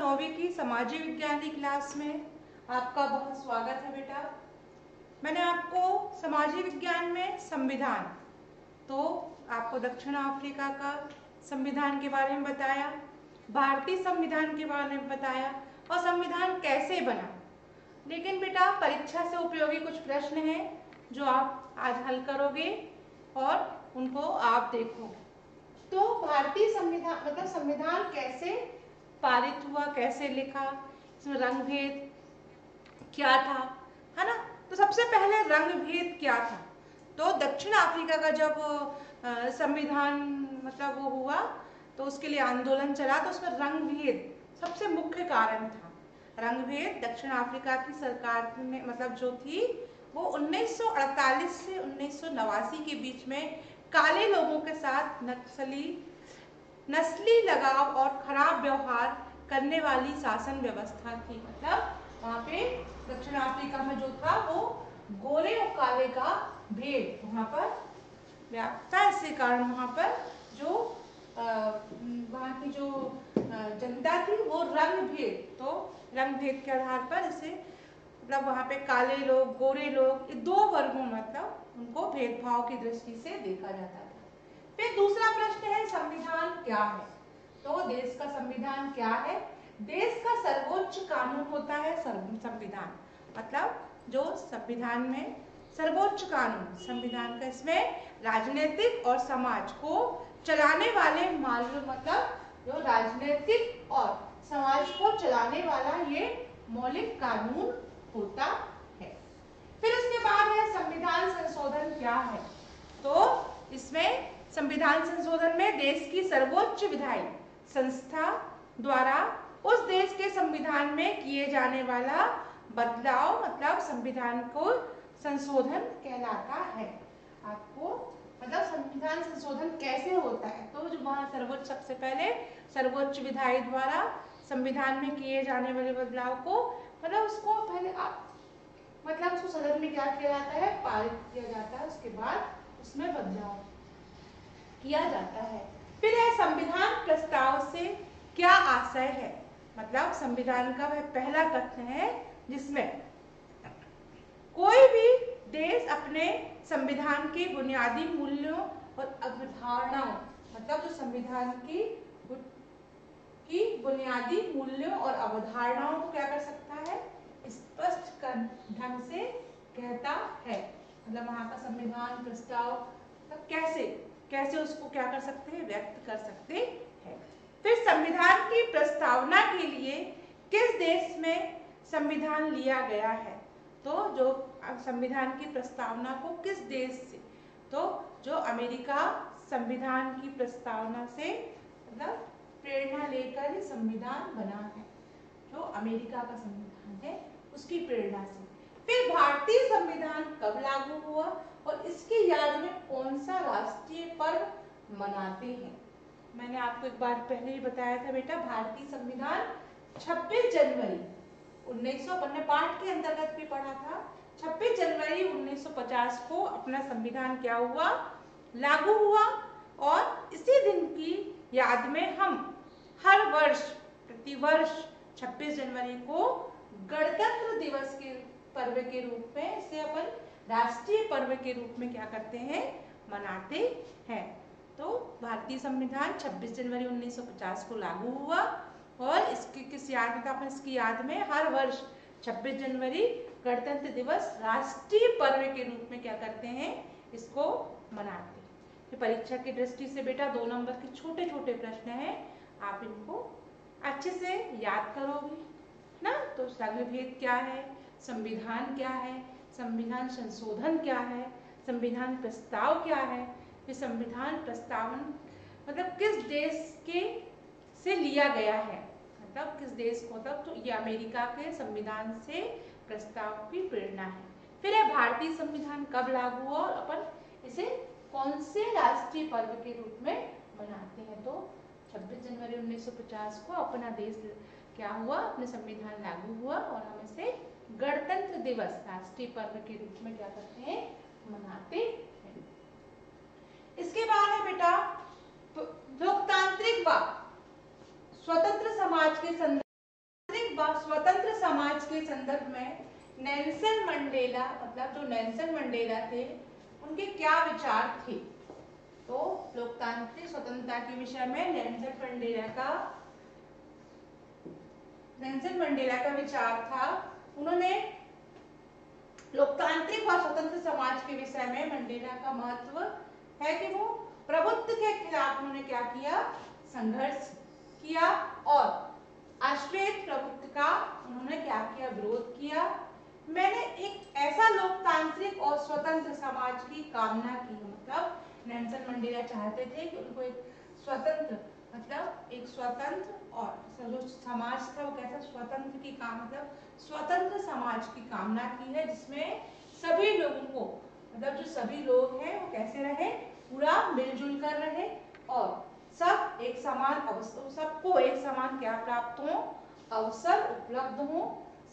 नौवीं की सामाजिक विज्ञान की क्लास में आपका बहुत स्वागत है बेटा। मैंने आपको सामाजिक विज्ञान में संविधान तो आपको दक्षिण अफ्रीका का संविधान के बारे में बताया, भारतीय संविधान के बारे में बताया और संविधान कैसे बना। लेकिन बेटा, परीक्षा से उपयोगी कुछ प्रश्न हैं जो आप आज हल करोगे और उनको आप देखोगे। तो भारतीय संविधान मतलब संविधान कैसे पारित हुआ, कैसे लिखा, इसमें रंग भेद क्या था, है ना? तो सबसे पहले रंग भेद क्या था? तो दक्षिण अफ्रीका का जब संविधान मतलब वो हुआ तो उसके लिए आंदोलन चला तो उसमें रंग भेद सबसे मुख्य कारण था। रंग भेद दक्षिण अफ्रीका की सरकार में मतलब जो थी, वो 1948 से उन्नीस सौ नवासी के बीच में काले लोगों के साथ नक्सली नस्ली लगाव और खराब व्यवहार करने वाली शासन व्यवस्था थी। मतलब वहाँ पे दक्षिण अफ्रीका में जो था, वो गोरे और काले का भेद वहाँ पर व्याप्ता इसके कारण वहाँ पर जो वहाँ की जो जनता थी, वो रंग भेद तो रंग भेद के आधार पर इसे मतलब वहाँ पे काले लोग, गोरे लोग, ये दो वर्गों मतलब उनको भेदभाव की दृष्टि से देखा जाता था। फिर दूसरा प्रश्न है, संविधान क्या है? तो देश का संविधान क्या है? देश का सर्वोच्च कानून होता है संविधान। मतलब जो संविधान में सर्वोच्च कानून, संविधान का इसमें राजनीतिक और समाज को चलाने वाले मालूम मतलब जो राजनीतिक और समाज को चलाने वाला ये मौलिक कानून होता है। फिर उसके बाद है, संविधान संशोधन क्या है? तो इसमें संविधान संशोधन में देश की सर्वोच्च विधायी संस्था द्वारा उस देश के संविधान में किए जाने वाला बदलाव मतलब संविधान को संशोधन कहलाता है। आपको मतलब संविधान संशोधन कैसे होता है? तो जो वहाँ सर्वोच्च, सबसे पहले सर्वोच्च विधायी द्वारा संविधान में किए जाने वाले बदलाव को मतलब उसको पहले आप मतलब उसको सदन में क्या किया जाता है? पारित किया जाता है, उसके बाद उसमें बदलाव। किया जाता है। फिर है संविधान प्रस्ताव से क्या आशय है? मतलब संविधान का वह पहला कथन है जिसमें कोई भी देश अपने संविधान के बुनियादी मूल्यों और अवधारणाओं मतलब जो संविधान की की बुनियादी मूल्यों और अवधारणाओं को क्या कर सकता है? स्पष्ट ढंग से कहता है। मतलब वहाँ का संविधान प्रस्ताव मतलब कैसे कैसे उसको क्या कर सकते हैं? व्यक्त कर सकते हैं। फिर संविधान की प्रस्तावना के लिए किस देश में संविधान लिया गया है? तो जो संविधान की प्रस्तावना को किस देश से? तो जो अमेरिका संविधान की प्रस्तावना से मतलब प्रेरणा लेकर संविधान बना है। जो अमेरिका का संविधान है, उसकी प्रेरणा से। फिर भारतीय संविधान कब लागू हुआ और इसकी याद में कौन सा राष्ट्रीय पर्व मनाते हैं? मैंने आपको एक बार पहले ही बताया था बेटा, भारतीय संविधान 26 जनवरी उन्नीस पाठ के अंतर्गत भी पढ़ा था। 26 जनवरी 1950 को अपना संविधान क्या हुआ? लागू हुआ और इसी दिन की याद में हम हर वर्ष, प्रतिवर्ष 26 जनवरी को गणतंत्र दिवस के पर्व के रूप में, इसे अपन राष्ट्रीय पर्व के रूप में क्या करते हैं? मनाते हैं। तो भारतीय संविधान 26 जनवरी 1950 को लागू हुआ और इसकी किस याद में इसकी याद में हर वर्ष 26 जनवरी गणतंत्र दिवस राष्ट्रीय पर्व के रूप में क्या करते हैं? इसको मनाते हैं। परीक्षा की दृष्टि से बेटा दो नंबर के छोटे छोटे प्रश्न हैं। आप इनको अच्छे से याद करोगे, ना? तो संघ भेद क्या है? संविधान क्या है? संविधान संशोधन क्या है? संविधान प्रस्ताव क्या है? फिर संविधान प्रस्तावन मतलब किस देश के से लिया गया है? मतलब किस देश को? मतलब तो ये अमेरिका के संविधान से प्रस्ताव की प्रेरणा है। फिर यह भारतीय संविधान कब लागू हुआ और अपन इसे कौन से राष्ट्रीय पर्व के रूप में मनाते हैं? तो 26 जनवरी 1950 को अपना देश क्या हुआ? अपने संविधान लागू हुआ और हम इसे गणतंत्र दिवस, राष्ट्रीय पर्व के रूप में क्या करते हैं? मनाते हैं। इसके बाद है बेटा लोकतांत्रिक व स्वतंत्र समाज के संदर्भ, व स्वतंत्र समाज के संदर्भ में नेल्सन मंडेला मतलब जो नेल्सन मंडेला थे, उनके क्या विचार थे? तो लोकतांत्रिक स्वतंत्रता के विषय में नेल्सन मंडेला का, नेल्सन मंडेला का विचार था उन्होंने लोकतांत्रिक और स्वतंत्र समाज के विषय में मंडेला का महत्व है कि वो प्रभुत्व के खिलाफ उन्होंने क्या किया? संघर्ष किया और आश्रित प्रभुत्व का उन्होंने क्या किया? विरोध किया। मैंने एक ऐसा लोकतांत्रिक और स्वतंत्र समाज की कामना की। मतलब नेल्सन मंडेला चाहते थे कि उनको एक स्वतंत्र मतलब एक स्वतंत्र और जो समाज था, वो कैसा स्वतंत्र की काम मतलब स्वतंत्र समाज की कामना की है, जिसमें सभी लोगों को मतलब जो सभी लोग हैं, वो कैसे रहे? पूरा मिलजुल कर रहे और सब एक समान अवसर सबको एक समान क्या प्राप्त हो? अवसर उपलब्ध हो।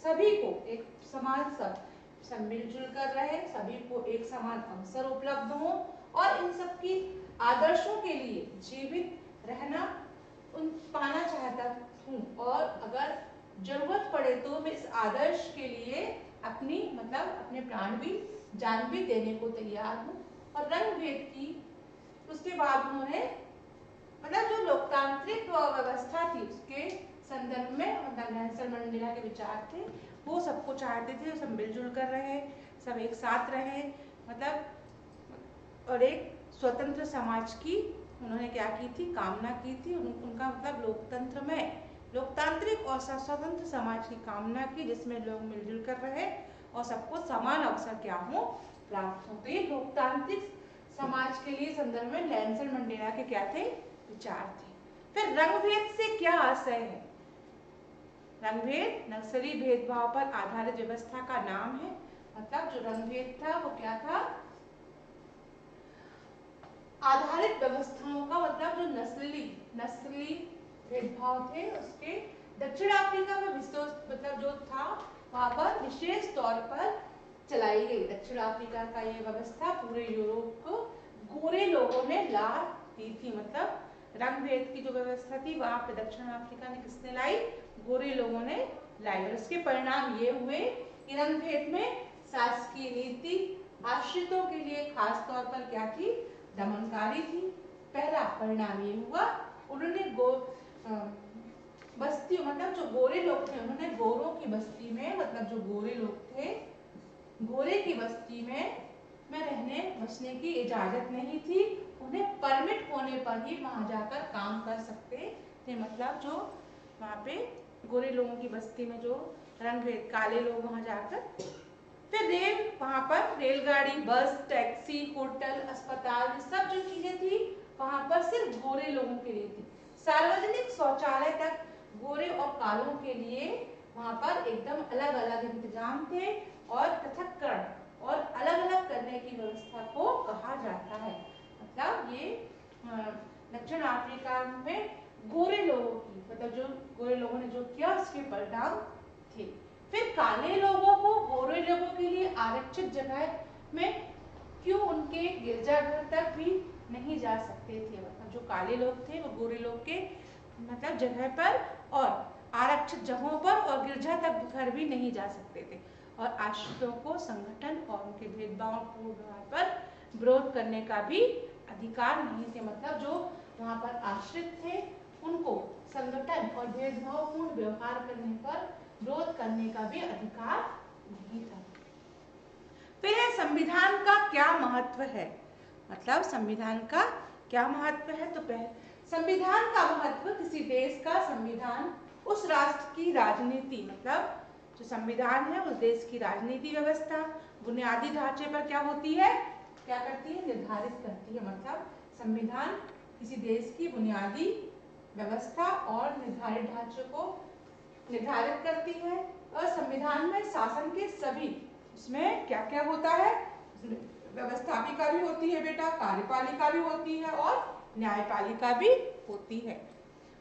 सभी को एक समान सब सब मिलजुल कर रहे, सभी को एक समान अवसर उपलब्ध हो और इन सब की आदर्शों के लिए जीवित रहना उन पाना चाहता हूँ। और अगर ज़रूरत पड़े तो मैं इस आदर्श के लिए अपनी मतलब अपने प्राण भी, जान भी देने को तैयार हूँ। और रंग भेद की उसके बाद उन्होंने मतलब जो लोकतांत्रिक व्यवस्था थी उसके संदर्भ में मतलब नेल्सन मंडेला के विचार थे, वो सबको चाहते थे सब मिलजुल कर रहे सब एक साथ रहे मतलब और एक स्वतंत्र समाज की उन्होंने क्या की थी? कामना की थी। उन, उनका मतलब लोकतंत्र में लोकतांत्रिक और स्वतंत्र समाज की कामना की जिसमें लोग मिलजुल कर रहे और सबको समान अवसर क्या हो प्राप्त हो। तो ये लोकतांत्रिक समाज के लिए संदर्भ में नेल्सन मंडेला के क्या थे? विचार थे। फिर रंगभेद से क्या आशय है? रंगभेद नक्सली भेदभाव पर आधारित व्यवस्था का नाम है। मतलब जो रंगभेद था वो क्या था? आधारित व्यवस्थाओं का मतलब जो नस्ली नस्ली भेदभाव थे, उसके दक्षिण अफ्रीका में मतलब जो था, वहाँ पर विशेष तौर पर चलाई गई। दक्षिण अफ्रीका का ये व्यवस्था पूरे यूरोप को गोरे लोगों ने ला दी थी। मतलब रंग भेद की जो व्यवस्था थी, वहाँ पे दक्षिण अफ्रीका ने किसने लाई? गोरे लोगों ने लाई। और इसके परिणाम ये हुए कि रंग भेद में शासकीय नीति आश्रितों के लिए खास तौर पर क्या थी? दमनकारी थी। पहला परिणाम ये हुआ, उन्होंने गो बस्ती मतलब जो गोरे लोग थे, उन्होंने गोरों की बस्ती में मतलब जो गोरे लोग थे, गोरे की बस्ती में में रहने, बसने की इजाज़त नहीं थी। उन्हें परमिट होने पर ही वहाँ जाकर काम कर सकते थे। मतलब जो वहाँ पे गोरे लोगों की बस्ती में जो रंग काले लोग वहाँ जाकर फिर रेल, वहाँ पर रेलगाड़ी, बस, टैक्सी, होटल, अस्पताल, सब जो चीज़ें थी, वहाँ पर सिर्फ़ गोरे लोगों के लिए थी। सार्वजनिक शौचालय तक गोरे और कालों के लिए वहाँ पर एकदम अलग अलग इंतज़ाम थे और पृथककरण और अलग अलग करने की व्यवस्था को कहा जाता है। मतलब ये दक्षिण अफ्रीका में गोरे लोगों की मतलब जो गोरे लोगों ने जो किया, उसके परिणाम थे। फिर काले लोगों को, गोरे लोगों के लिए आरक्षित जगह में क्यों उनके गिरजाघर तक भी नहीं जा सकते थे? मतलब जो काले लोग थे, वो गोरे लोग के मतलब जगह पर और आरक्षित जगहों पर और गिरजा तक घर भी नहीं जा सकते थे। और आश्रितों को संगठन और उनके भेदभाव पूर्ण पर विरोध करने का भी अधिकार नहीं थे। मतलब जो वहाँ पर आश्रित थे, उनको संगठन और भेदभावपूर्ण व्यवहार करने पर विरोध करने का भी अधिकार नहीं था। फिर है, संविधान का क्या महत्व है? मतलब संविधान का क्या महत्व है? तो पहले संविधान का महत्व किसी देश का संविधान, उस राष्ट्र की राजनीति मतलब जो संविधान है, उस देश की राजनीति व्यवस्था, बुनियादी ढांचे पर क्या होती है? क्या करती है? निर्धारित करती है। मतलब संविधान किसी देश की बुनियादी व्यवस्था और निर्धारित ढांचे को निर्धारित करती है और संविधान में शासन के सभी, उसमें क्या क्या होता है? व्यवस्थापिका भी होती है बेटा कार्यपालिका भी होती है और न्यायपालिका भी होती है।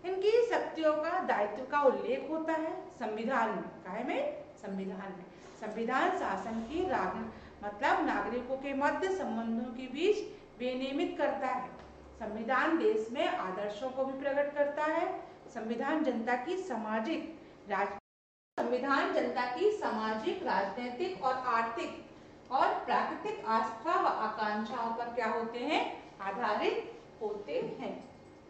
इनकी शक्तियों का, दायित्व का उल्लेख होता है संविधान में। काय में? संविधान में। संविधान शासन की राग मतलब नागरिकों के मध्य संबंधों के बीच विनियमित करता है। संविधान देश में आदर्शों को भी प्रकट करता है। संविधान जनता की सामाजिक राज संविधान जनता की सामाजिक, राजनीतिक और आर्थिक और प्राकृतिक आस्था व आकांक्षाओं पर क्या होते हैं? आधारित होते हैं।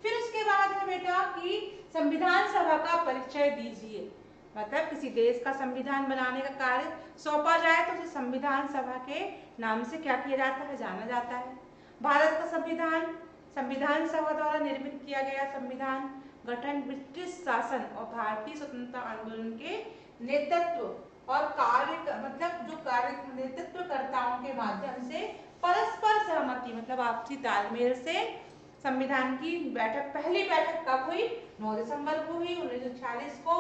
फिर उसके बाद है बेटा कि संविधान सभा का परिचय दीजिए। मतलब किसी देश का संविधान बनाने का कार्य सौंपा जाए तो उसे संविधान सभा के नाम से क्या किया जाता है? जाना जाता है। भारत का संविधान संविधान सभा द्वारा निर्मित किया गया संविधान गठन ब्रिटिश शासन और भारतीय स्वतंत्रता आंदोलन के नेतृत्व और कार्य मतलब जो कार्य नेतृत्वकर्ताओं के माध्यम से परस्पर सहमति मतलब आपसी तालमेल से संविधान की बैठक, पहली बैठक कब हुई? 9 दिसंबर को हुई, उन्नीस को।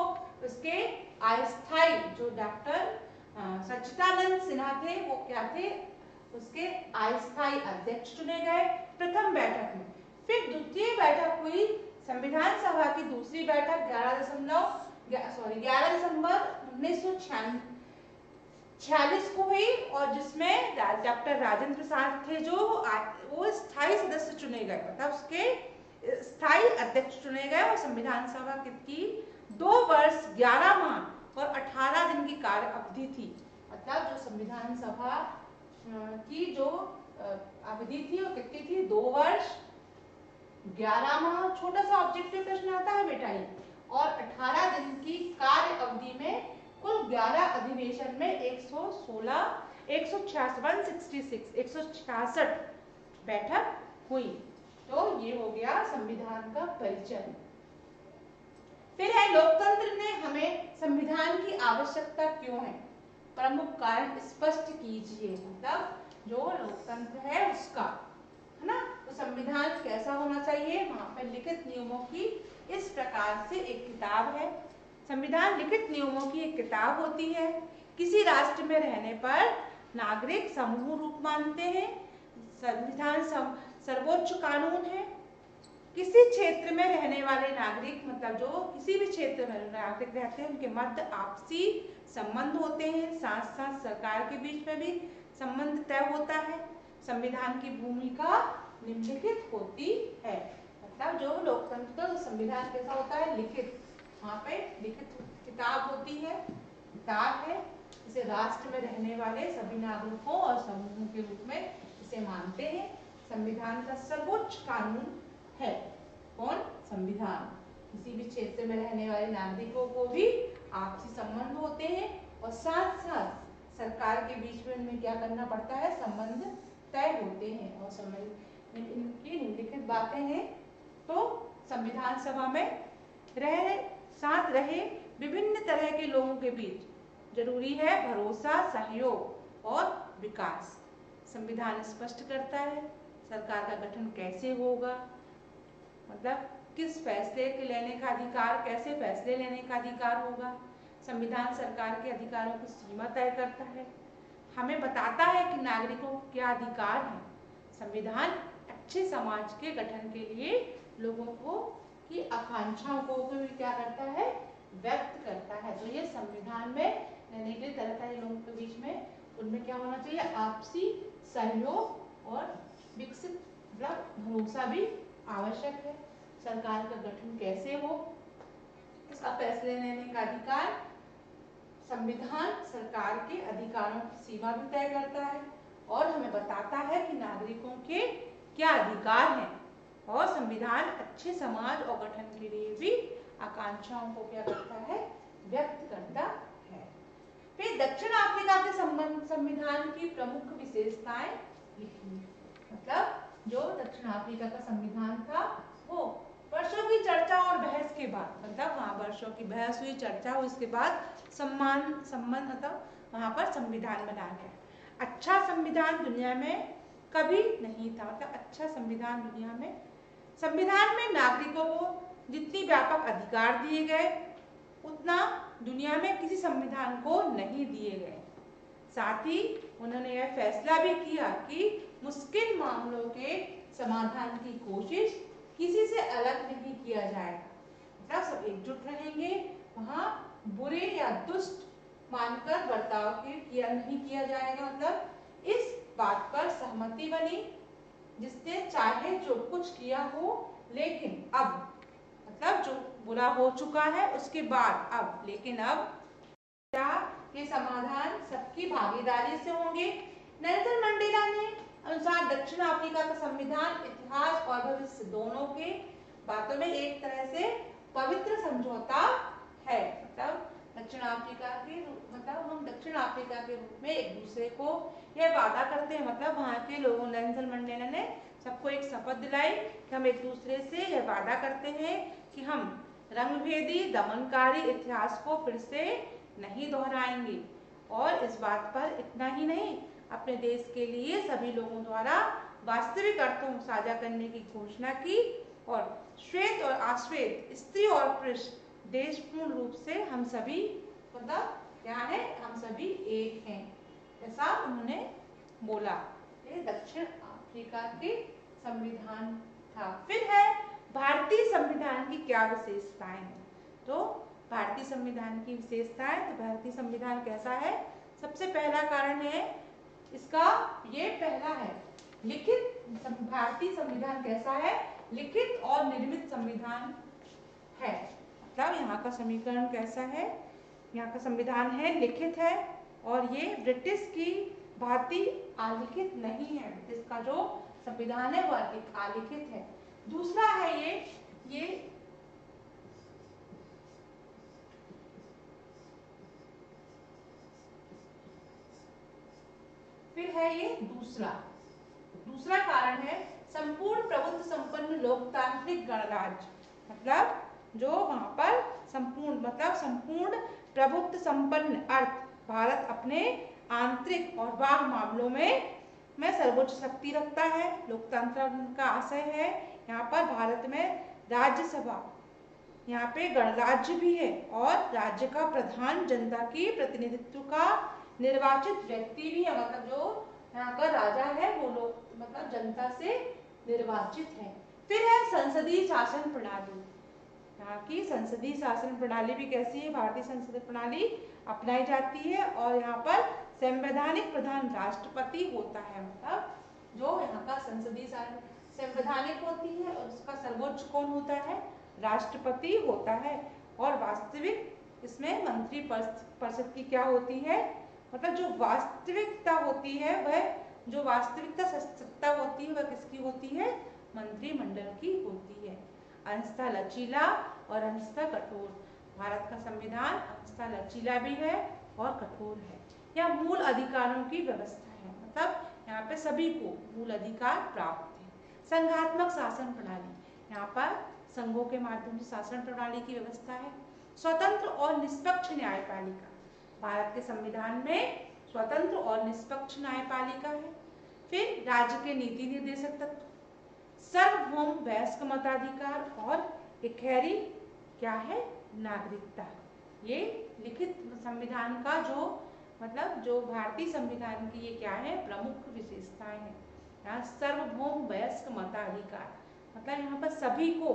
उसके अस्थायी जो डॉक्टर सच्चिदानंद सिन्हा थे, वो क्या थे? उसके अस्थाई अध्यक्ष चुने गए। प्रथम बैठक में फिर द्वितीय बैठक हुई संविधान सभा की दूसरी बैठक ग्यारह दशमलव सॉरी ग्यारह दिसंबर उन्नीस छियालीस को हुई और जिसमें डॉक्टर राजेंद्र प्रसाद थे जो वो स्थायी सदस्य चुने गए मतलब उसके स्थायी अध्यक्ष चुने गए और संविधान सभा की दो वर्ष ग्यारह माह और अठारह दिन की कार्य अवधि थी। मतलब जो संविधान सभा की जो अवधि थी वो कितनी थी? दो वर्ष। ग्यारह माह छोटा सा ऑब्जेक्टिव प्रश्न आता है बेटा ये। और अठारह दिन की कार्य अवधि में कुल ग्यारह अधिवेशन में एक सौ सोलह, एक सौ एक सौ छियासठ बैठक हुई। तो ये हो गया संविधान का परिचय। फिर है, लोकतंत्र ने हमें संविधान की आवश्यकता क्यों है? प्रमुख कारण स्पष्ट कीजिए मतलब जो लोकतंत्र है उसका है ना तो संविधान कैसा होना चाहिए वहाँ पर लिखित नियमों की इस प्रकार से एक किताब है। संविधान लिखित नियमों की एक किताब होती है। किसी राष्ट्र में रहने पर नागरिक समूह रूप मानते हैं। संविधान सर्वोच्च कानून है। किसी क्षेत्र में रहने वाले नागरिक मतलब जो किसी भी क्षेत्र में नागरिक रहते हैं, उनके मध्य आपसी संबंध होते हैं। साथ साथ सरकार के बीच में भी संबंध तय होता है। संविधान की भूमिका निम्नलिखित होती है। मतलब जो लोकतंत्र संविधान कैसा होता है, लिखित। वहाँ पे लिखित किताब होती है, किताब है, इसे राष्ट्र में रहने वाले सभी नागरिकों और समूहों के रूप में इसे मानते हैं। संविधान का सर्वोच्च कानून है। कौन? संविधान। किसी भी क्षेत्र में रहने वाले नागरिकों को भी आपसी संबंध होते हैं और साथ साथ सरकार के बीच में उनमें क्या करना पड़ता है? संबंध तय होते हैं और संबंध इनकी निम्नलिखित बातें हैं। तो संविधान सभा में रह, साथ रहे विभिन्न तरह के लोगों के बीच ज़रूरी है भरोसा, सहयोग और विकास। संविधान स्पष्ट करता है, सरकार का गठन कैसे होगा? मतलब किस फैसले के लेने का अधिकार, कैसे फैसले लेने का अधिकार होगा? संविधान सरकार के अधिकारों की सीमा तय करता है। हमें बताता है कि नागरिकों को क्या अधिकार है। संविधान अच्छे समाज के गठन के लिए लोगों को की आकांक्षाओं को भी क्या करता है? व्यक्त करता है। तो ये संविधान में रहने के तरह तरह लोगों के बीच में, उनमें क्या होना चाहिए? आपसी सहयोग और विकसित भरोसा भी आवश्यक है। सरकार का गठन कैसे हो? इसका फैसले लेने का अधिकार संविधान सरकार के अधिकारों की सीमा भी तय करता है और हमें बताता है कि नागरिकों के क्या अधिकार हैं। और संविधान अच्छे समाज और गठन के लिए भी आकांक्षाओं को क्या करता है? व्यक्त करता है। फिर दक्षिण अफ्रीका के संबंध, संविधान की प्रमुख विशेषताएँ लिखी। मतलब जो दक्षिण अफ्रीका का संविधान था, वो वर्षों की चर्चा और बहस के बाद मतलब वहाँ वर्षों की बहस हुई, चर्चा हुई इसके बाद सम्मान संबंध मतलब वहाँ पर संविधान बना गया। अच्छा संविधान दुनिया में कभी नहीं था। मतलब अच्छा संविधान दुनिया में संविधान में नागरिकों को जितनी व्यापक अधिकार दिए गए, उतना दुनिया में किसी संविधान को नहीं दिए गए। साथ ही उन्होंने यह फैसला भी किया कि मुश्किल मामलों के समाधान की कोशिश किसी से अलग नहीं किया जाएगा सब एकजुट रहेंगे, वहाँ बुरे या दुष्ट मानकर बर्ताव किया नहीं किया जाएगा। मतलब इस बात पर सहमति बनी जिसने चाहे जो कुछ किया हो, लेकिन अब मतलब जो बुरा हो चुका है, उसके बाद अब, लेकिन अब समस्या के समाधान सबकी भागीदारी से होंगे? नेल्सन मंडेला ने अनुसार दक्षिण अफ्रीका का संविधान, इतिहास और भविष्य दोनों के बातों में एक तरह से पवित्र समझौता है। मतलब दक्षिण अफ्रीका के मतलब हम दक्षिण अफ्रीका के रूप में एक दूसरे को यह वादा करते हैं। मतलब वहाँ के लोगों, नेल्सन मंडेला ने सबको एक शपथ दिलाई कि हम एक दूसरे से यह वादा करते हैं कि हम रंगभेदी, दमनकारी इतिहास को फिर से नहीं दोहराएँगे। और इस बात पर इतना ही नहीं, अपने देश के लिए सभी लोगों द्वारा वास्तविक अर्थों साझा करने की घोषणा की और श्वेत और आश्वेत, स्त्री और पुरुष देश पूर्ण रूप से हम सभी मतलब क्या है, हम सभी एक हैं, ऐसा उन्होंने बोला। ये दक्षिण अफ्रीका के संविधान था। फिर है, भारतीय संविधान की क्या विशेषताएँ हैं? तो भारतीय संविधान की विशेषताएँ तो भारतीय संविधान कैसा है? सबसे पहला कारण है, इसका ये पहला है, लिखित भारतीय संविधान कैसा है? लिखित और निर्मित संविधान है। मतलब यहाँ का समीकरण कैसा है? यहाँ का संविधान है, लिखित है, और ये ब्रिटिश की भांति आलिखित नहीं है। ब्रिटिश का जो संविधान है, वो आलिखित है। दूसरा है ये ये फिर है ये दूसरा। दूसरा कारण है, संपूर्ण प्रभुत्व संपन्न लोकतांत्रिक गणराज्य। मतलब जो वहाँ पर संपूर्ण मतलब संपूर्ण प्रभुत्व संपन्न अर्थ, भारत अपने आंतरिक और बाह्य मामलों में में सर्वोच्च शक्ति रखता है। लोकतंत्र का आशय है। यहाँ पर भारत में राज्यसभा, यहाँ पे गणराज्य भी है और राज्य का प्रधान जनता की प्रतिनिधित्व का निर्वाचित व्यक्ति भी है मतलब जो, यहाँ का राजा है, वो लोग मतलब जनता से निर्वाचित है। फिर है संसदीय शासन प्रणाली। यहाँ की संसदीय शासन प्रणाली भी कैसी है, भारतीय संसदीय प्रणाली अपनाई जाती है और यहाँ पर संवैधानिक प्रधान राष्ट्रपति होता है मतलब जो यहाँ का संसदीय संवैधानिक होती है और उसका सर्वोच्च कौन होता है? राष्ट्रपति होता है। और वास्तविक इसमें मंत्री परिषद की क्या होती है? मतलब जो वास्तविकता होती है, वह जो वास्तविकता सत्ता होती है, वह किसकी होती है? मंत्रिमंडल की होती है। अंशता लचीला और अंशता कठोर। भारत का संविधान अंशता लचीला भी है और कठोर है। यह मूल अधिकारों की व्यवस्था है। मतलब यहाँ पे सभी को मूल अधिकार प्राप्त है। संघात्मक शासन प्रणाली। यहाँ पर संघों के माध्यम से शासन प्रणाली की व्यवस्था है। स्वतंत्र और निष्पक्ष न्यायपालिका। भारत के संविधान में स्वतंत्र और निष्पक्ष न्यायपालिका है। फिर राज्य के नीति निर्देशक तत्व। सर्वभौम वयस्क मताधिकार और इकहरी क्या है? नागरिकता। ये लिखित संविधान का जो मतलब जो भारतीय संविधान की ये क्या है? प्रमुख विशेषताएँ हैं। यहाँ सर्वभौम वयस्क मताधिकार। मतलब यहाँ पर सभी को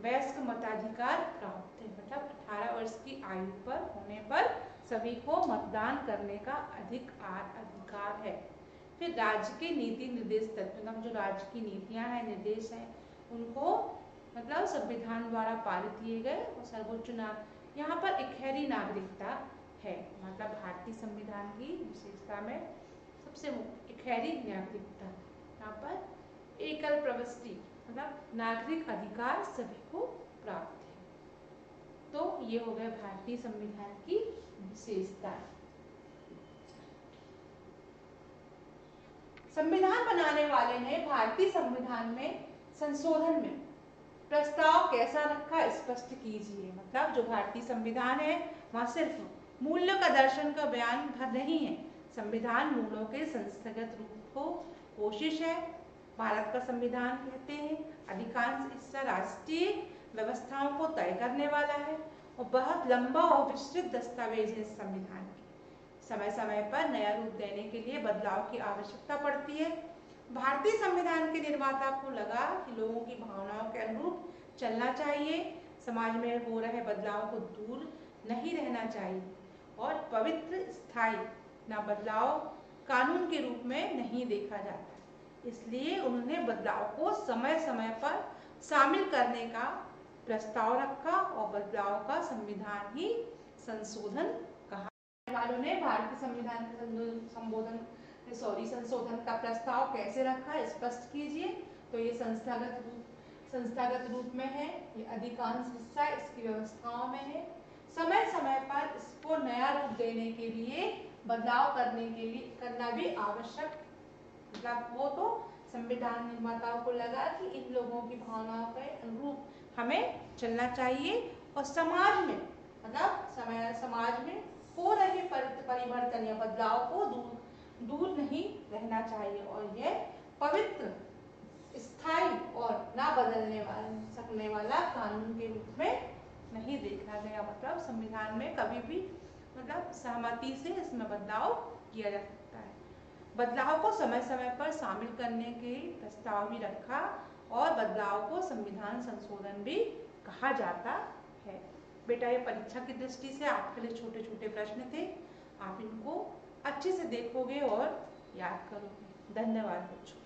वयस्क मताधिकार प्राप्त है। मतलब 18 वर्ष की आयु पर होने पर सभी को मतदान करने का अधिकार अधिकार है। फिर राज्य के नीति निर्देश तत्व मतलब जो राज्य की नीतियाँ हैं, निर्देश हैं, उनको मतलब संविधान द्वारा पारित किए गए और सर्वोच्च नाग, यहाँ पर इकहरी नागरिकता है मतलब भारतीय संविधान की विशेषता में सबसे इकहरी नागरिकता। यहाँ पर एकल प्रवृष्टि मतलब नागरिक अधिकार सभी को प्राप्त है। तो ये हो गया भारतीय संविधान की विशेषता। संविधान बनाने वाले ने भारतीय संविधान में, संशोधन में प्रस्ताव कैसा रखा, स्पष्ट कीजिए। मतलब जो भारतीय संविधान है, वहाँ सिर्फ़ मूल्य का दर्शन का बयान भर नहीं है। संविधान मूलों के संस्थागत रूप को कोशिश है। भारत का संविधान कहते हैं, अधिकांश हिस्सा राष्ट्रीय व्यवस्थाओं को तय करने वाला है। और बहुत लंबा और विस्तृत दस्तावेज़ है संविधान समय समय पर नया रूप देने के लिए बदलाव की आवश्यकता पड़ती है। भारतीय संविधान के निर्माता को लगा कि लोगों की भावनाओं के अनुरूप चलना चाहिए। समाज में हो रहे बदलाव को दूर नहीं रहना चाहिए और पवित्र, स्थायी, न बदलाव कानून के रूप में नहीं देखा जाता। इसलिए उन्होंने बदलाव को समय समय पर शामिल करने का प्रस्ताव रखा और बदलाव का संविधान ही संशोधन वालों ने भारतीय संविधान के संबोधन सॉरी संशोधन का प्रस्ताव कैसे रखा स्पष्ट कीजिए। तो ये संस्थागत रूप संस्थागत रूप में है, ये अधिकांश हिस्सा इसकी व्यवस्थाओं में है। समय समय पर इसको नया रूप देने के लिए, बदलाव करने के लिए, करना भी आवश्यक। मतलब वो तो संविधान निर्माताओं को लगा कि इन लोगों की भावनाओं के अनुरूप हमें चलना चाहिए और समाज में मतलब समय, समाज में हो रहे परिवर्तन या बदलाव को दूर दूर नहीं रहना चाहिए। और यह पवित्र, स्थायी और ना बदलने वाला सकने वाला कानून के रूप में नहीं देखा गया। मतलब संविधान में कभी भी मतलब सहमति से इसमें बदलाव किया जा सकता है। बदलाव को समय समय पर शामिल करने के प्रस्ताव भी रखा और बदलाव को संविधान संशोधन भी कहा जाता बेटा, ये परीक्षा की दृष्टि से आपके लिए छोटे छोटे प्रश्न थे। आप इनको अच्छे से देखोगे और याद करोगे। धन्यवाद बच्चों।